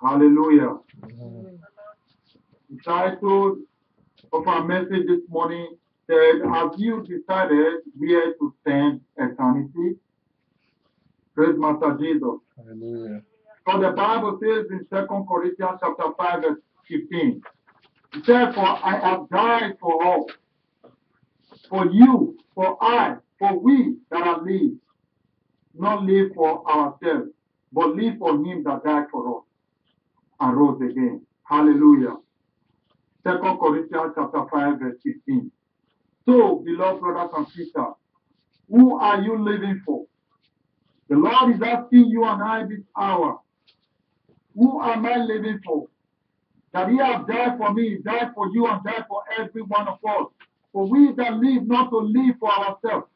Hallelujah. The title of our message this morning said, Have you decided where to spend eternity? Praise Master Jesus. Hallelujah. So the Bible says in 2 Corinthians chapter 5, verse 15, Therefore I have died for all, for you, for I, for we that are lived, not live for ourselves, but live for him that died for us and rose again. Hallelujah. Second Corinthians chapter 5, verse 15. So, beloved brothers and sisters, who are you living for? The Lord is asking you and I this hour, who am I living for? That he has died for me, died for you, and died for every one of us. For we that live not to live for ourselves,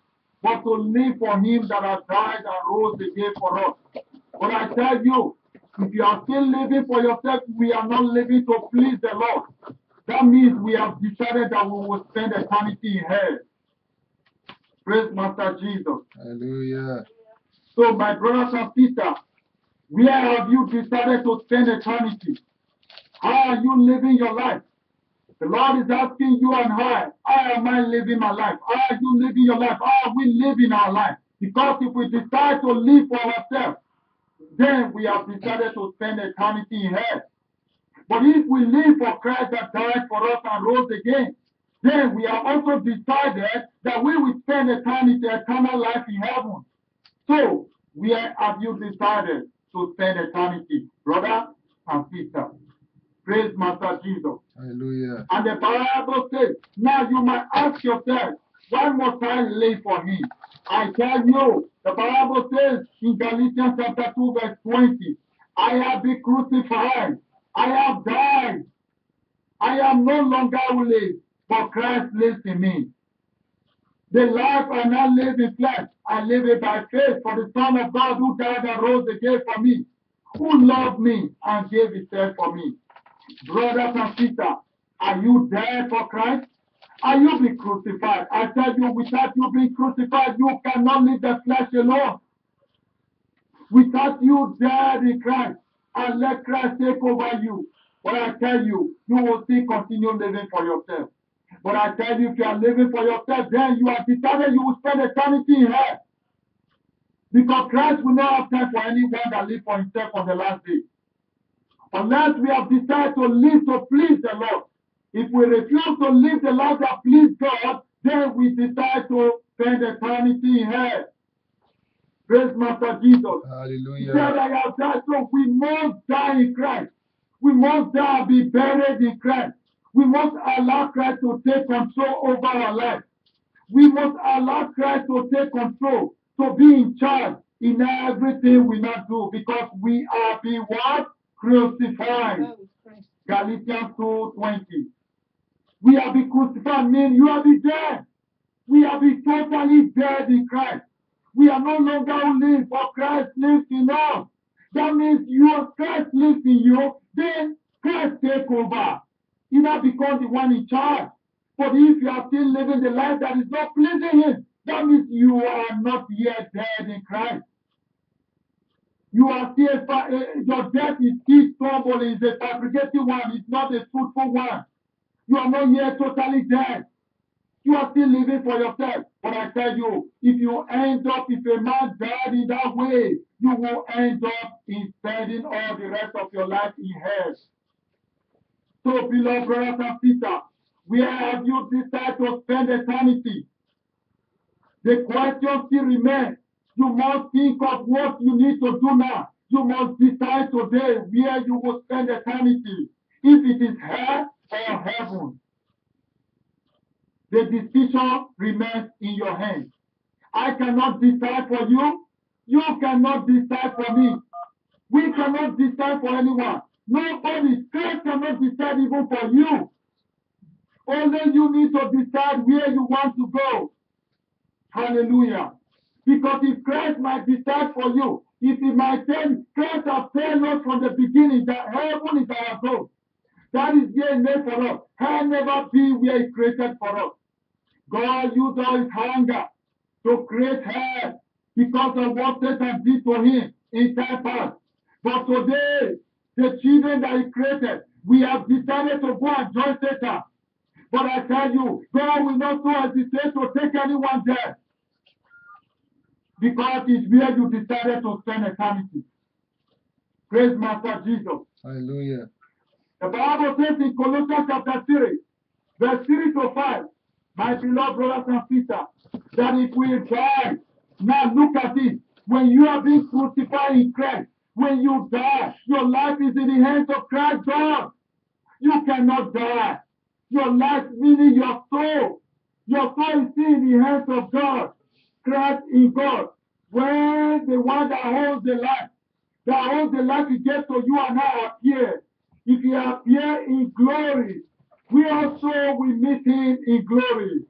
but to live for him that has died and rose again for us. But I tell you, if you are still living for yourself, we are not living to please the Lord. That means we have decided that we will spend eternity in hell. Praise Master Jesus. Hallelujah. So, my brothers and sisters, where have you decided to spend eternity? How are you living your life? The Lord is asking you and I, how am I living my life? How are you living your life? How are we living our life? Because if we decide to live for ourselves, then we have decided to spend eternity in hell. But if we live for Christ that died for us and rose again, then we are also decided that we will spend eternity, eternal life in heaven. So, where have you decided to spend eternity, brother and sister? Praise Master Jesus. Hallelujah. And the Bible says, now you might ask yourself, why more time, lay for him? I tell you, the Bible says in Galatians chapter 2, verse 20, I have been crucified. I have died. I am no longer live, but Christ lives in me. The life I now live in flesh, I live it by faith for the Son of God who died and rose again for me, who loved me and gave himself for me. Brothers and sisters, are you dead for Christ? Are you be crucified? I tell you, without you being crucified, you cannot live the flesh alone. Without you dead in Christ, and let Christ take over you. But I tell you, you will still continue living for yourself. But I tell you, if you are living for yourself, then you are determined you will spend eternity in hell. Because Christ will not have time for anyone that live for himself on the last day. Unless we have decided to live to please the Lord. If we refuse to live the life that please God, then we decide to spend eternity in hell. Praise Master Jesus. He said, I have died, so we must die in Christ. We must die, be buried in Christ. We must allow Christ to take control over our life. We must allow Christ to take control, to be in charge in everything we not do, because we are being what? Crucified. Galatians 2.20. We have been crucified, mean you have been dead. We have been totally dead in Christ. We are no longer live, but Christ lives in us. That means you Christ lives in you, then Christ take over. He now becomes the one in charge. But if you are still living the life that is not pleasing him, that means you are not yet dead in Christ. You are still, eh, your death is still stumble, is a fabricated one, it's not a truthful one. You are not yet totally dead. You are still living for yourself. But I tell you, if you end up, if a man died in that way, you will end up in spending all the rest of your life in hell. So, beloved brothers and sisters, where have you decided to spend eternity? The question still remains. You must think of what you need to do now. You must decide today where you will spend eternity. If it is hell or heaven. The decision remains in your hands. I cannot decide for you. You cannot decide for me. We cannot decide for anyone. Nobody, God cannot decide even for you. Only you need to decide where you want to go. Hallelujah. Because if Christ might decide for you, if he might tell Christ has told us from the beginning that heaven is our goal. That is he for us. Hell never be where he created for us. God used all his hunger to create hell because of what Satan did to him in time past. But today, the children that He created, we have decided to go and join Satan. But I tell you, God will not so hesitate to take anyone there. Because it's where you decided to spend eternity. Praise Master Jesus. Hallelujah. The Bible says in Colossians chapter 3, verse 3 to 5, my beloved brothers and sisters, that if we die, now look at this, When you are being crucified in Christ, when you die, your life is in the hands of Christ God. You cannot die. Your life, meaning your soul, your soul is still in the hands of God. Christ in God. When the one that holds the life, that holds the life, he gets to you and I appear. If he appear in glory, we also will meet him in glory.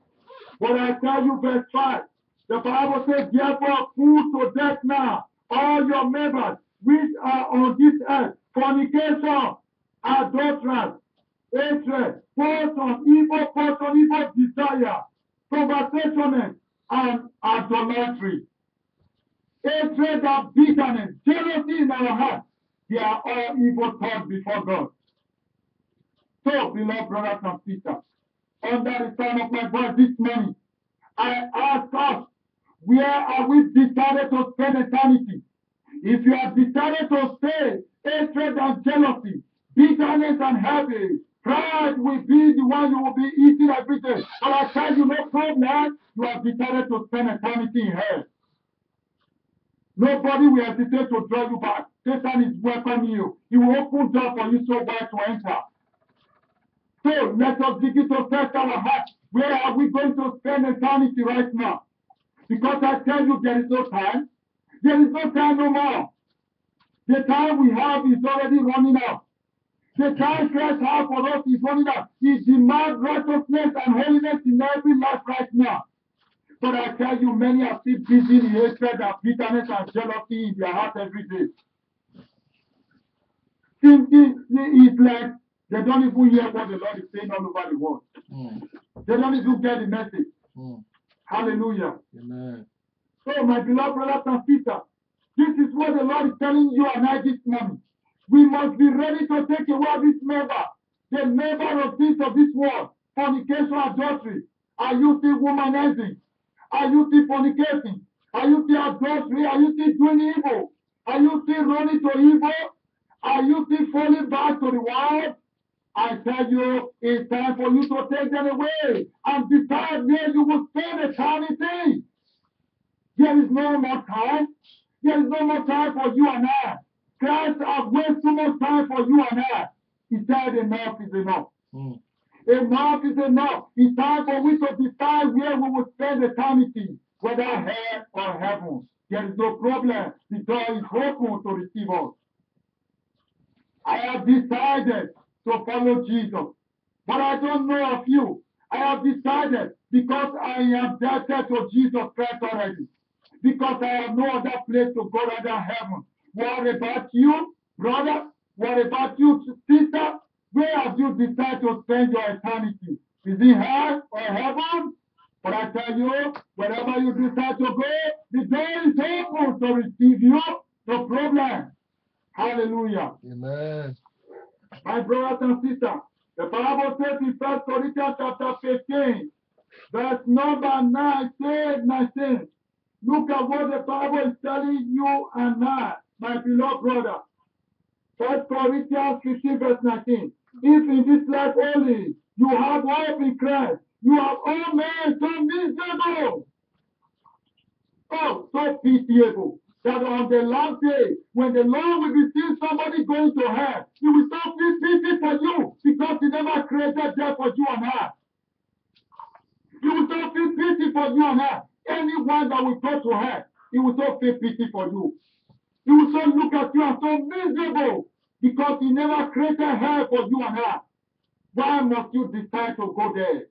But I tell you, verse 5, the Bible says, therefore, put to death now all your members which are on this earth, fornication, adulterers, hatred, passion, evil passion, evil desire, conversation, and idolatry. Hatred and bitterness, jealousy in our hearts, they are all evil thoughts before God. So, beloved brothers and sisters, under the sound of my voice this morning, I ask us, where are we decided to spend eternity? If you have decided to stay hatred and jealousy, bitterness and heavy, pride will be the one you will be eating every day. But I tell you, no problem, you have decided to spend eternity in hell. Nobody will hesitate to draw you back. Satan is welcoming you. He will open door for you so wide to enter. So let us begin to test our hearts. Where are we going to spend eternity right now? Because I tell you, there is no time. There is no time no more. The time we have is already running out. The time Christ has for us is running out. He demands righteousness and holiness in every life right now. But I tell you, many are still busy in hatred and bitterness and jealousy in their heart every day. Simply, it's like they don't even hear what the Lord is saying all over the world. Mm. They don't even get the message. Mm. Hallelujah. Amen. So, my beloved brothers and sisters, this is what the Lord is telling you and I this morning. We must be ready to take away this member, the member of things of this world, fornication, adultery. Are you still womanizing? Are you still fornicating? Are you still adultery? Are you still doing evil? Are you still running to evil? Are you still falling back to the world? I tell you, it's time for you to take them away and decide where you will spend eternity. There is no more time. There is no more time for you and I. Christ has wasted too much time for you and I. He said enough is enough. Mm. Enough is enough. It's time for we to decide where we will spend eternity, whether hell or heaven. There is no problem. The door is open to receive us. I have decided to follow Jesus. But I don't know of you. I have decided because I am debted to Jesus Christ already. Because I have no other place to go than heaven. What about you, brother? What about you, sister? Where have you decided to spend your eternity? Is it hell or heaven? But I tell you, wherever you decide to go, the door is open to receive you. No problem. Hallelujah. Amen. My brothers and sisters, the Bible says in 1 Corinthians chapter 15, verse number 9, say 19. Look at what the Bible is telling you and I, my beloved brother. 1 Corinthians 15, verse 19. If in this life only you have hope in Christ, you have all men so miserable. Oh, so pitiable. That on the last day, when the Lord will be seeing somebody going to hell, he will feel pity for you because he never created death for you and I. He will feel pity for you and I. Anyone that will go to hell, he will feel pity for you. He will so look at you and so miserable because he never created hell for you and I. Why must you decide to go there?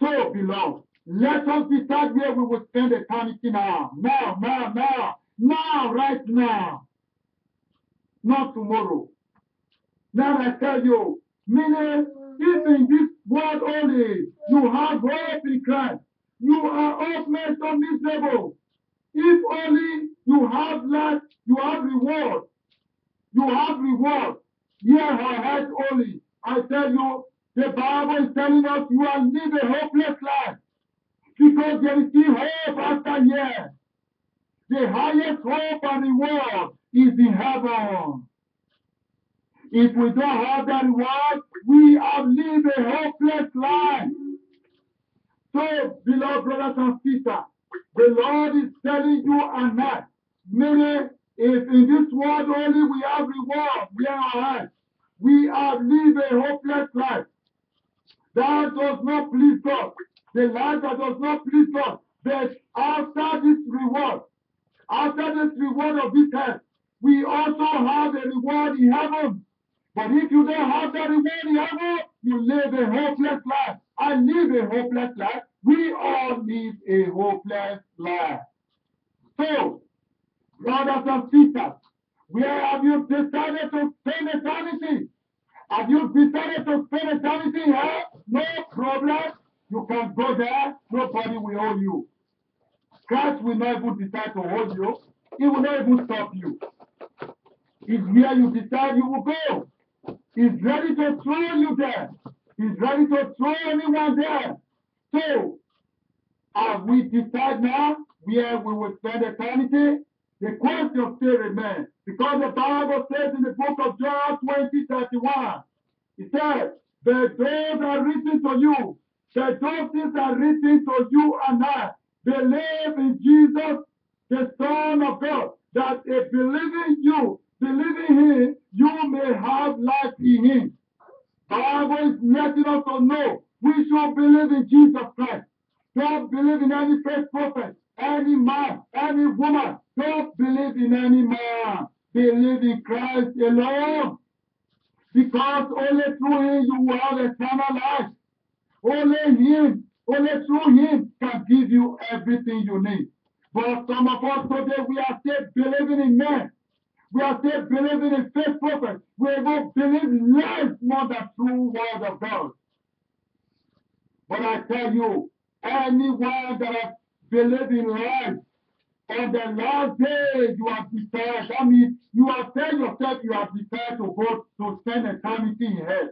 So, beloved, let us decide where we will spend eternity now. Now, now, now. Now, right now. Not tomorrow. Now I tell you, meaning, if in this world only you have hope in Christ, you are hopeless or miserable. If only you have life, you have reward. You have reward. Hear her head only. I tell you, the Bible is telling us you are living a hopeless life because there is still hope after years. The highest hope and reward is in heaven. If we don't have that reward, we have lived a hopeless life. So, beloved brothers and sisters, the Lord is telling you and I, many, if in this world only we have reward, we are alright. We have lived a hopeless life. That does not please God. The life that does not please God. But after this reward, after this reward of this earth, we also have a reward in heaven. But if you don't have that reward in heaven, you live a hopeless life. I live a hopeless life. We all live a hopeless life. So, brothers and sisters, where have you decided to spend eternity? Have you decided to spend eternity here? No problem. You can go there. Nobody will hold you. Christ will not even decide to hold you. He will not even stop you. It's where you decide you will go. He's ready to throw you there. He's ready to throw anyone there. So, as we decide now where we will spend eternity, the question still remains. Because the Bible says in the book of John 20, 31, it says, but those are written to you, that those things are written to you and I. Believe in Jesus, the Son of God, that if believing you, believing him, you may have life in him. Bible is letting us to know we should believe in Jesus Christ. Don't believe in any fake prophet, any man, any woman. Don't believe in any man. Believe in Christ alone. Because only through him you will have eternal life. Only him, only through him can give you everything you need. But some of us today, we are still believing in men. We are still believing in fake prophets. We will believe less more than true word of God. But I tell you, anyone that has believed in lies, on the last day you have decided, that means you have tell yourself you have decided to go to spend eternity in hell.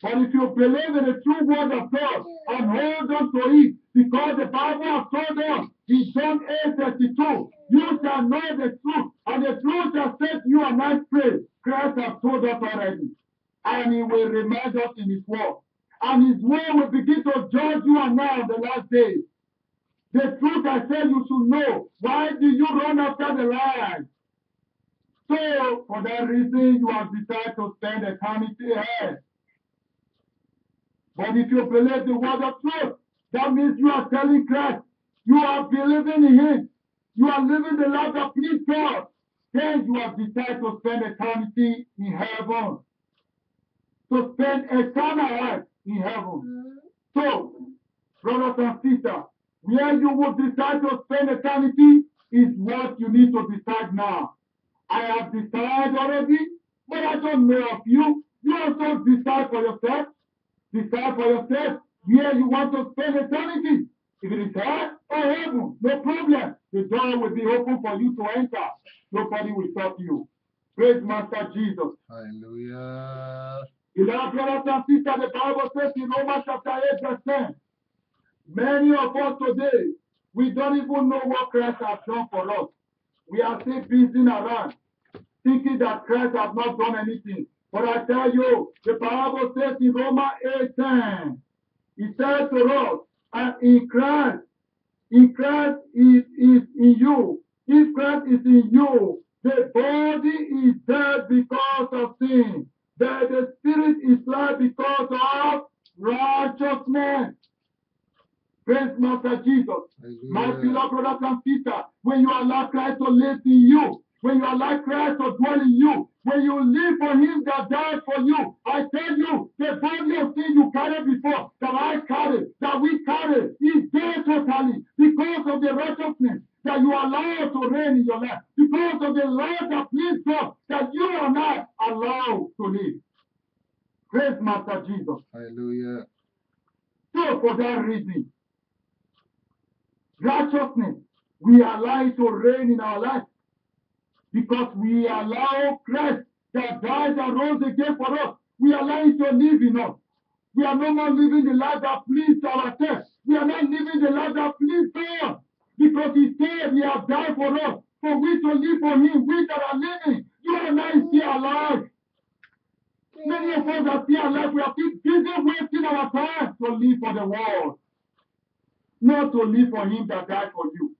But if you believe in the true word of God and hold on to it, because the Bible has told us in John 8 32, you shall know the truth, and the truth shall set you and I free. Christ has told us already. And he will remind us in his word. And his word will begin to judge you and I on the last day. The truth I say you should know. Why do you run after the lies? So, for that reason, you have decided to spend eternity ahead. But if you believe the word of truth, that means you are telling Christ, you are believing in Him, you are living the life that please God. Then you have decided to spend eternity in heaven. To spend eternal life in heaven. So, brothers and sisters, where you will decide to spend eternity is what you need to decide now. I have decided already, but I don't know of you. You also decide for yourself. Decide for yourself where you want to spend eternity. If it is hell or oh heaven, no problem. The door will be open for you to enter. Nobody will stop you. Praise Master Jesus. Hallelujah. Beloved brothers and sisters, the Bible says in Romans chapter 8, verse 10, many of us today, we don't even know what Christ has done for us. We are still busy around, thinking that Christ has not done anything. But I tell you, the Bible says in Romans 8, 10, it says to us, and in Christ, in Christ is, is in you. If Christ is in you, the body is dead because of sin, but the spirit is life because of righteousness. Praise Master Jesus. My beloved brothers and sisters, when you allow Christ to live in you, when you allow Christ to dwell in you, when you live for Him that died for you, I tell you, the body of sin you carried before, that I carry, that we carry, is dead totally because of the righteousness that you allow to reign in your life, because of the life that please God that you and I allow to live. Praise Master Jesus. Hallelujah. So for that reason, righteousness, we allow it to reign in our life. Because we allow Christ that died and rose again for us. We allow Him to live in us. We are no more living the life that pleased ourselves. We are not living the life that pleased God. Because He said He has died for us. For we to live for Him, we that are living. You and I still alive. Many of us are still alive. We are busy wasting our time to live for the world. Not to live for Him that died for you.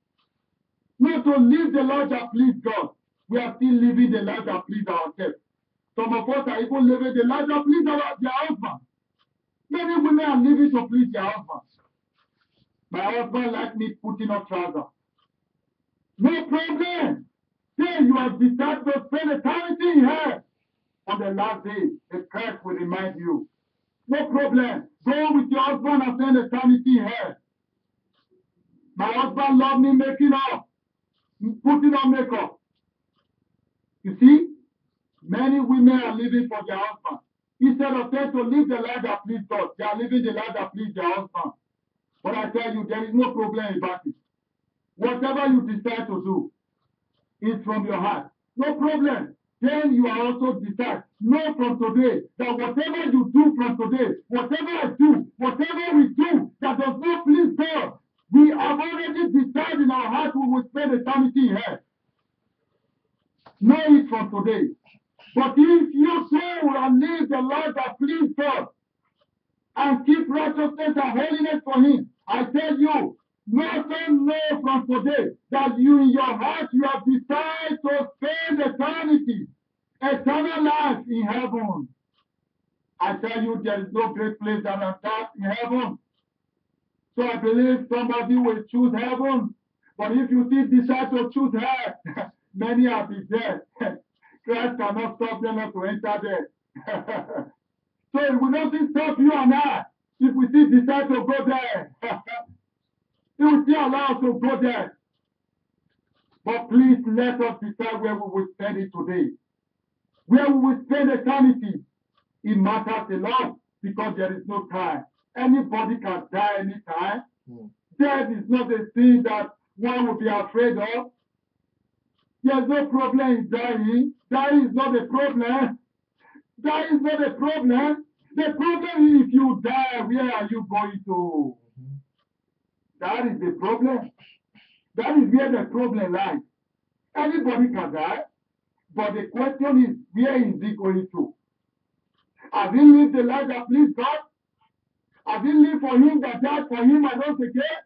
Not to live the life that pleased God. We are still living the life that pleased ourselves. Some of us are even living the life that pleased our, their husband. Many women are living to please their husband. My husband like me putting on trousers. No problem. Then you have decided to spend eternity hell. On the last day, the Christ will remind you. No problem. Go with your husband and spend eternity hell. My husband loved me making up, putting on makeup. You see, many women are living for their husband. Instead of them to live the life that please God, they are living the life that please their husband. But I tell you, there is no problem about it. Whatever you decide to do is from your heart. No problem. Then you are also decide. Know from today that whatever you do from today, whatever I do, whatever we do that does not please God, we have already decided in our heart we will spend eternity in Know it from today. But if you do and live the life that please God and keep righteousness and holiness for Him, I tell you, nothing know from today that you in your heart you have decided to spend eternity, eternal life in heaven. I tell you, there is no great place than earth in heaven. So I believe somebody will choose heaven. But if you still decide to choose hell, many are be dead. Christ cannot stop them not to enter there. so it will not stop you and I if we still decide to go there. it will still allow us to go there. But please let us decide where we will spend it today. Where we will spend eternity. It matters a lot because there is no time. Anybody can die anytime. Mm. Death is not a thing that one will be afraid of. There's no problem in dying. Dying is not a problem. Dying is not a problem. The problem is if you die, where are you going to? That is the problem. That is where the problem lies. Anybody can die, but the question is, where is he going to? Have he lived the life that pleased God? Have he lived for him that died for him and rose again?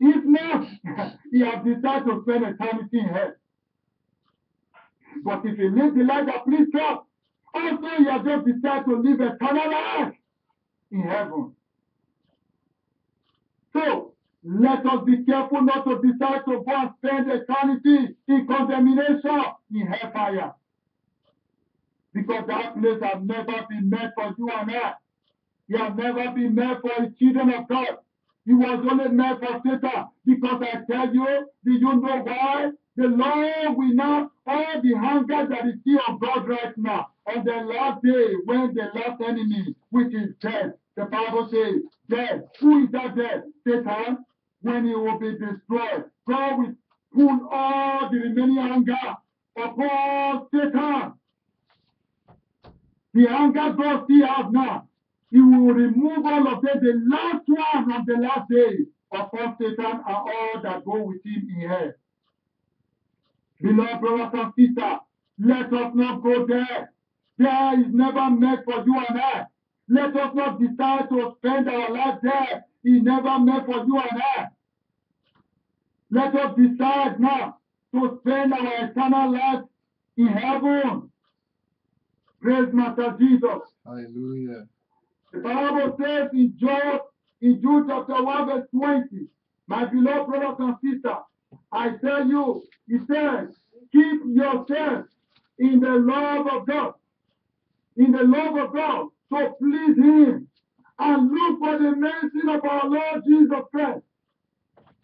If not, he has decided to spend eternity in hell. But if he lives the life that pleased God, also he has just decided to live eternal life in heaven. So let us be careful not to decide to go and spend eternity in condemnation in hellfire. Because that place has never been meant for you and I. It has never been meant for the children of God. It was only meant for Satan. Because I tell you, do you know why? The Lord will now all the hunger that is still of God right now. On the last day, when the last enemy, which is death, the Bible says, death. Who is that death? Satan. When he will be destroyed, God will put all the remaining hunger upon Satan. The anger God still has now, He will remove all of them, the last one on the last day, upon Satan and all that go with him in hell. Beloved brothers and sisters, let us not go there. There is never meant for you and I. Let us not decide to spend our life there. He never meant for you and I. Let us decide now to spend our eternal life in heaven. Praise Master Jesus. Hallelujah. The Bible says in Job, in Jude chapter 1, verse 20, my beloved brothers and sisters, I tell you, he says, keep yourself in the love of God, in the love of God, to please Him, and look for the mercy of our Lord Jesus Christ,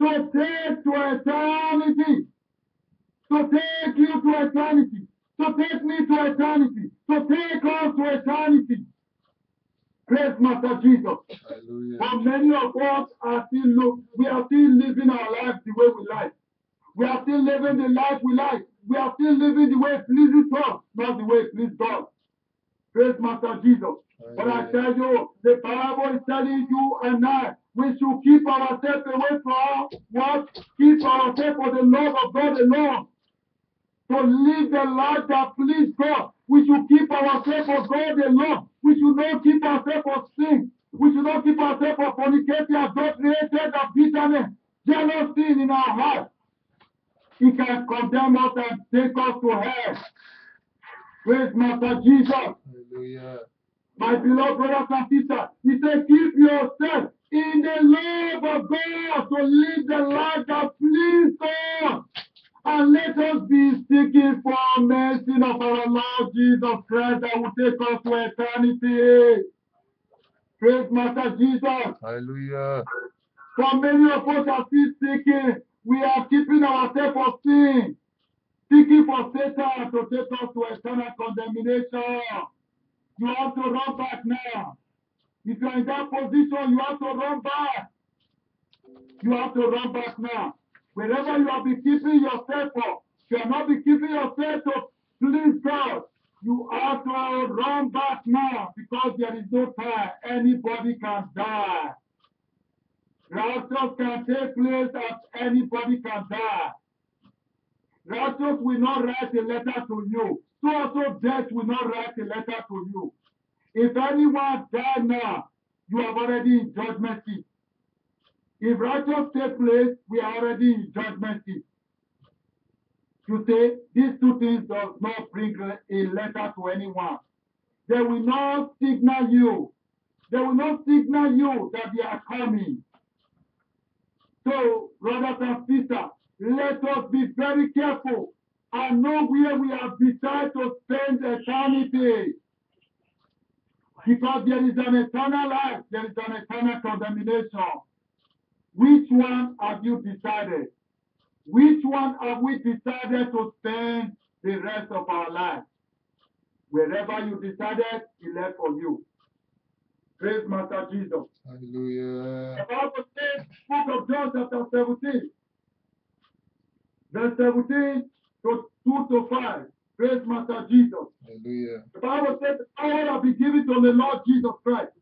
to take to eternity, to take you to eternity, to take me to eternity, to take us to eternity. Praise Master Jesus. Hallelujah. But many of us are still look, we are still living our lives the way we like. We are still living the life we like. we are still living the way it pleases us, not the way it pleases God. Praise Master Jesus. But I tell you, the parable is telling you and I, we should keep ourselves away from what? Keep ourselves for the love of God alone. To live the life that please God. We should keep ourselves for God alone. We should not keep ourselves for sin. We should not keep ourselves for fornicating, adultery, hatred, and bitterness, jealousy in our heart. He can condemn us and take us to hell. Praise Master Jesus. Hallelujah. My beloved brothers and sisters, he said, keep yourself in the love of God to live the life that pleases God. And let us be seeking for mercy of our Lord Jesus Christ that will take us to eternity. Praise Master Jesus. Hallelujah. For many of us are still seeking. We are keeping ourselves for sin. Seeking for Satan to take us to eternal condemnation. You have to run back now. If you are in that position, you have to run back. You have to run back now. Wherever you have been keeping yourself for, you have not been keeping yourself to please God. You have to run back now because there is no time. Anybody can die. Raptures can take place as anybody can die. Raptures will not write a letter to you. So also death will not write a letter to you. If anyone die now, you are already in judgment seat. If righteous take place, we are already in judgment seat. You say these two things does not bring a letter to anyone. They will not signal you. They will not signal you that they are coming. So, brothers and sisters, let us be very careful and know where we have decided to spend eternity. Because there is an eternal life, there is an eternal condemnation. Which one have you decided? Which one have we decided to spend the rest of our life? Wherever you decided, he left for you. Praise Master Jesus. Hallelujah. The. Bible says, book of John chapter 17, verse 17 to 2 to 5. Praise Master Jesus. Hallelujah. The Bible says power will be given to the Lord Jesus Christ.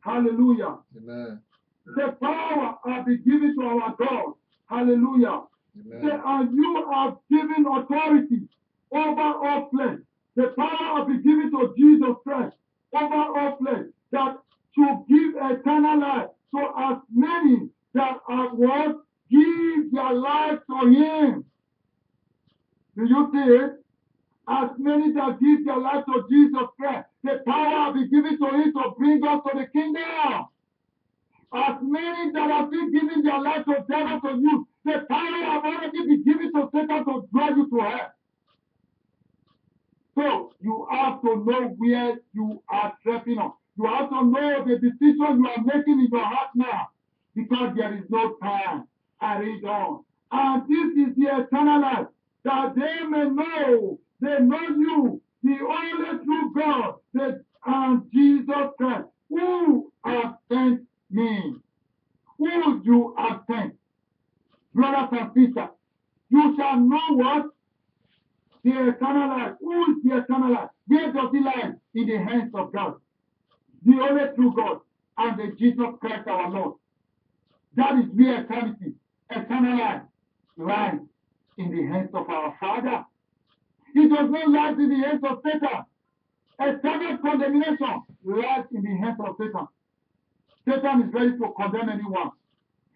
Hallelujah. Amen. The power will be given to our God. Hallelujah. Say, Amen. and you have given authority over all flesh. The power will be given to Jesus Christ over all flesh that to give eternal life to as many that are what give their life to Him. Do you see it? As many that give their life to Jesus Christ, the power will be given to Him to bring us to the kingdom. As many that are still giving their life to devil to you, the power have already been given to Satan to draw you to hell. So you have to know where you are stepping on. You have to know the decision you are making in your heart now, because there is no time. I read on. And this is the eternal life, that they may know, they know you, the only true God, the, and Jesus Christ, who has sent me. Who you sent. Brothers and sisters, you shall know what? The eternal life. Who is the eternal life? Where does it lie? In the hands of God. The only true God and the Jesus Christ our Lord. That is where eternity, eternal life lies in the hands of our Father. It does not lie in the hands of Satan. Eternal condemnation lies in the hands of Satan. Satan is ready to condemn anyone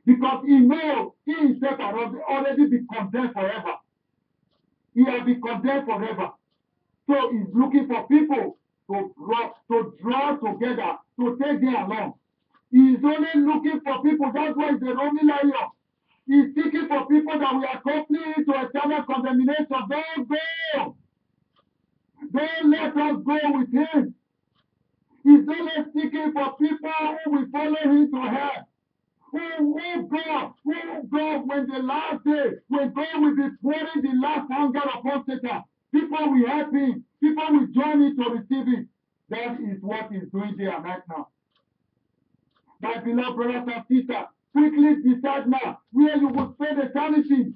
because he knows he himself has already- been condemned forever. He has been condemned forever. So he's looking for people to draw, to draw together, to take them along. He's only looking for people. That's why he's a roaming lion. He's seeking for people that will accompany him to eternal condemnation. Don't go. Don't let us go with him. He's only seeking for people who will follow him to hell. Who, who God, who God, when the last day, when God will be pouring the last anger upon Satan, people will help him, people will join him to receive it. That is what he's doing there right now. My beloved brothers and sisters, quickly decide now where you will spend eternity.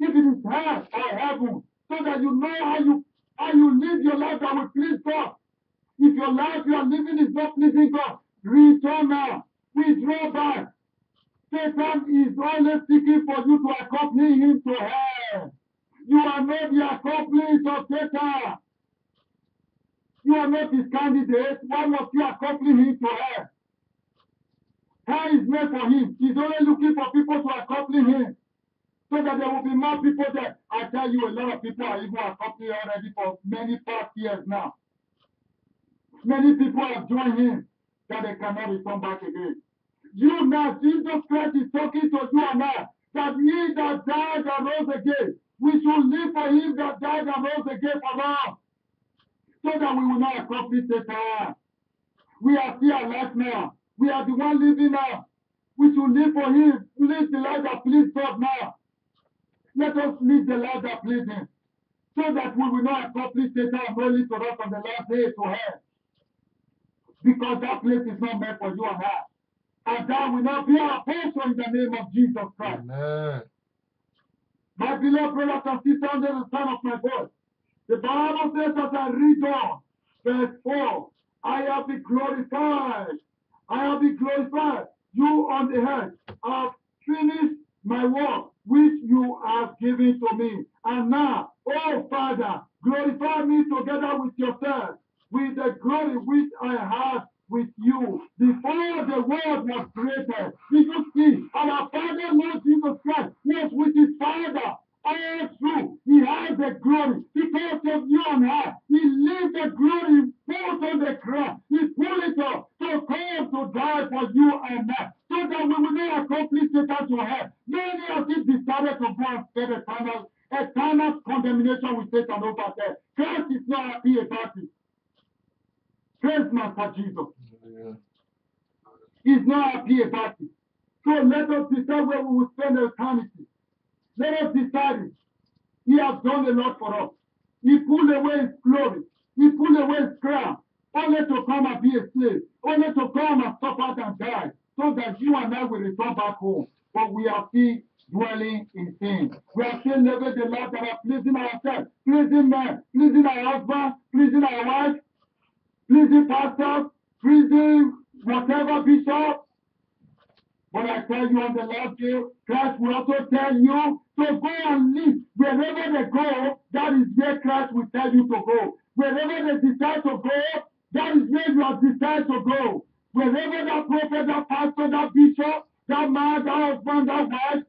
If it is hell or heaven, so that you know how you how you live your life that will please God. If your life you are living is not pleasing God, return now. Withdraw back. Satan is always seeking for you to accompany him to hell. You are not the accomplice of Satan. You are not his candidate. Why must you accompany him to hell? Hell is made for him. He's only looking for people to accompany him. So that there will be more people there. I tell you, a lot of people are even accompanied already for many past years now. Many people have joined him that they cannot return back again. You now, Jesus Christ is talking to you and I that he that died and rose again, we should live for him that died and rose again for us. So that we will not accomplish Satan. We are still alive now. We are the one living now. We should live for him. Live the life that please God now. Let us live the life that please him. So that we will not accomplish Satan only to us on the last day to hell. Because that place is not meant for you and I. And that will not be our portion in the name of Jesus Christ. Amen. My beloved brothers and sisters under the sound of my voice, the Bible says as I read on, verse 4, I have been glorified. I have been glorified. You on the earth have finished my work which you have given to me. And now, oh Father, glorify me together with yourself, with the glory which I had with you before the world was created. Did you see? Our Father, Lord Jesus Christ, was with his Father. All through, he has the glory because of you and I. He lived the glory, put on the cross. He pulled it off to come to die for you and I, so that we will not accomplish Satan to hell. Many of us decided to go and spend eternal, eternal condemnation with Satan over there. Christ is not happy about it. Praise Master Jesus. Hallelujah. He's not happy about it. So let us decide where we will spend eternity. Let us decide it. He has done a lot for us. He pulled away his glory. He pulled away his crown. Only to come and be a slave. Only to come and suffer and die. So that you and I will return back home. But we are still dwelling in sin. We are still living the life that are pleasing ourselves, pleasing men, pleasing our husband, pleasing our wife, pleasing pastors, pleasing whatever bishop. But I tell you on the last day, Christ will also tell you to go and live. Wherever they go, that is where Christ will tell you to go. Wherever they decide to go, that is where you have decided to go. Wherever that prophet, that pastor, that bishop, that man, that husband, that wife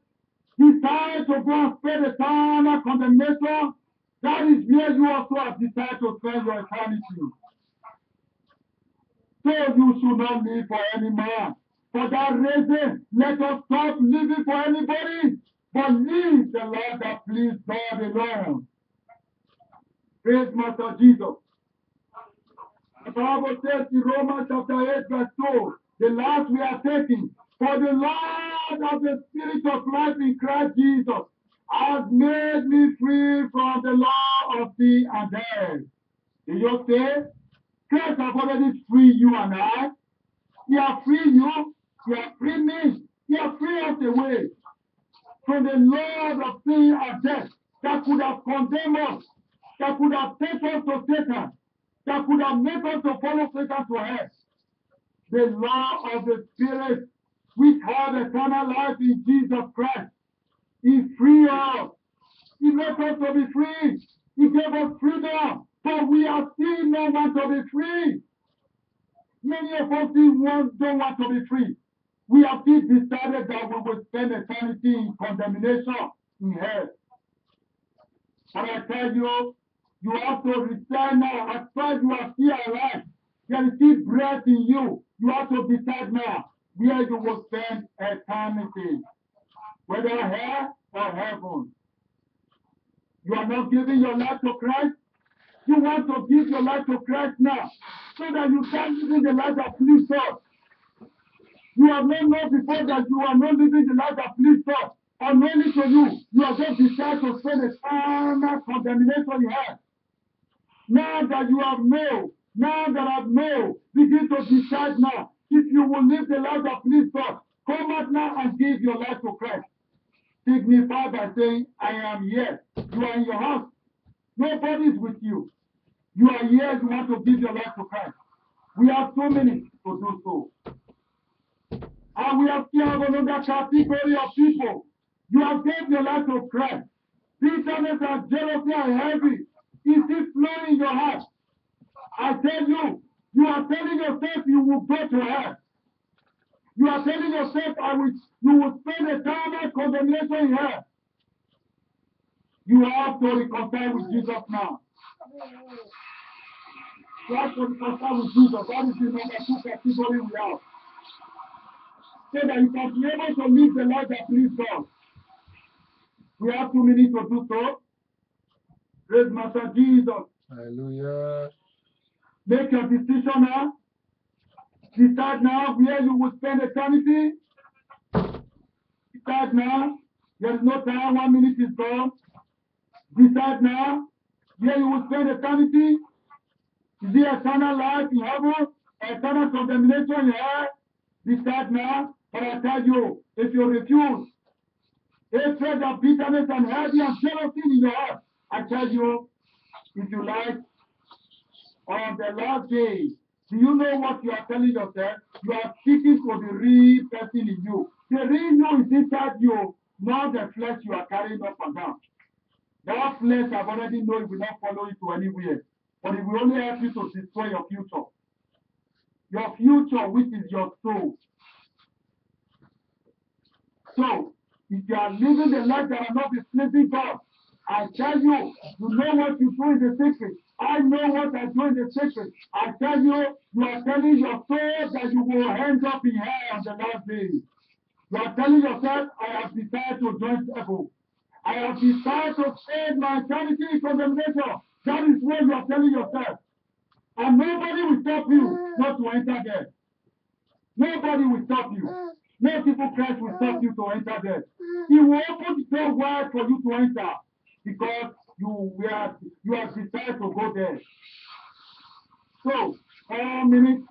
decide to go and spend eternal condemnation, that is where you also have decided to spend your eternity. So you should not live for any man. For that reason, let us stop living for anybody, but live the life that please God alone. Praise Master Jesus. The Bible says in Romans chapter 8, verse 2, the last we are taking, for the Lord of the Spirit of life in Christ Jesus has made me free from the law of sin and death. Did you say? Christ has already freed you and I. He has freed you. He has freed me. He has freed us away from the Lord of sin and death that could have condemned us, that could have taken us to Satan, that could have made us to follow Satan to hell. The law of the Spirit, which have eternal life in Jesus Christ, He freed us. He made us to be free. He gave us freedom, but we are still not want to be free. Many of us still want, don't want to be free. We have still decided that we will spend eternity in condemnation in hell. But I tell you, you have to resign now. As far as you are still alive, there is still breath in you. You have to decide now where you will spend eternity, whether hell or heaven. You are not giving your life to Christ. You want to give your life to Christ now, so that you can live the life that please God. You have not known before that you are not living the life that please God. Unknowingly to you, you have just decided to spend eternal condemnation you have. Now that you have known, now that I've known, begin to decide now if you will live the life that please God. Come out now and give your life to Christ. Signify by saying, I am here. You are in your house. Nobody is with you. You are here, you want to give your life to Christ. We have two minutes to do so. And we have still another category of people. You have gave your life to Christ. Bitterness and jealousy are heavy. Is it flowing in your heart? I tell you, you are telling yourself you will go to hell. You are telling yourself I will, you will spend eternal condemnation in hell. You have to reconcile with Jesus now. You have to reconcile with Jesus. That is the number two category we have. So that you can be able to live the life that please God. We have two minutes to do so. Praise Master Jesus. Hallelujah. Make your decision now. Decide now where you will spend eternity. Decide now. There is no time. One minute is gone. Decide now where you will spend eternity. Is it eternal life in heaven? Eternal condemnation in hell? Decide now. But I tell you, if you refuse, hatred and bitterness and envy and jealousy in your heart, I tell you, if you like, on the last day, do you know what you are telling yourself? You are speaking to the real person in you. The real you is inside you, not the flesh you are carrying up and down. That flesh I've already know it will not follow you to anywhere. But it will only help you to destroy your future. Your future, which is your soul. So, if you are living the life that are not displeasing God, I tell you, you know what you do in the secret. I know what I do in the secret. I tell you, you are telling your soul that you will end up in hell on the last day. You are telling yourself, I have decided to join devil. I have decided to spend my eternity in condemnation. That is what you are telling yourself. And nobody will stop you not to enter there. Nobody will stop you. No people Christ will stop you to enter there. He will open the door wide for you to enter because you were you have decided to go there. So four minutes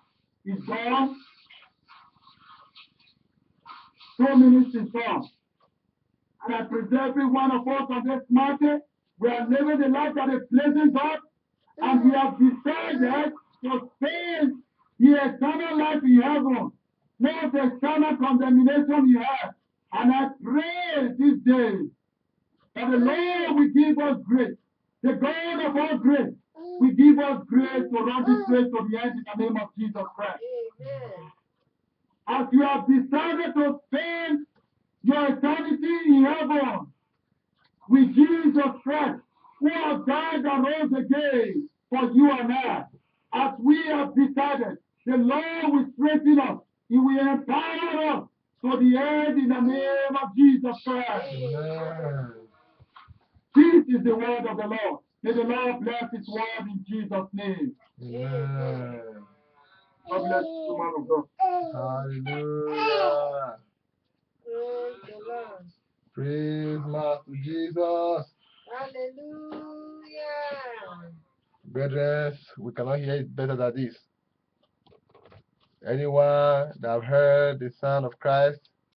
is gone. Two minutes is gone. And I present every one of us on this mountain. We are living the life that is pleasing God, and we have decided to spend the eternal life in heaven, not the eternal condemnation in have. And I pray this day that the Lord will give us grace. The God of all grace will give us grace to run this race to the end in the name of Jesus Christ. Amen. As you have decided to spend your eternity in heaven with Jesus Christ, who has died and rose again for you and I, as we have decided, the Lord will strengthen us. He will empower us to the end in the name of Jesus Christ. Amen. This is the word of the Lord. May the Lord bless his word in Jesus' name. Amen. God bless you, man of God. Hallelujah. Praise the Lord. Praise Master Jesus. Hallelujah. Brethren, we cannot hear it better than this. Anyone that have heard the sound of Christ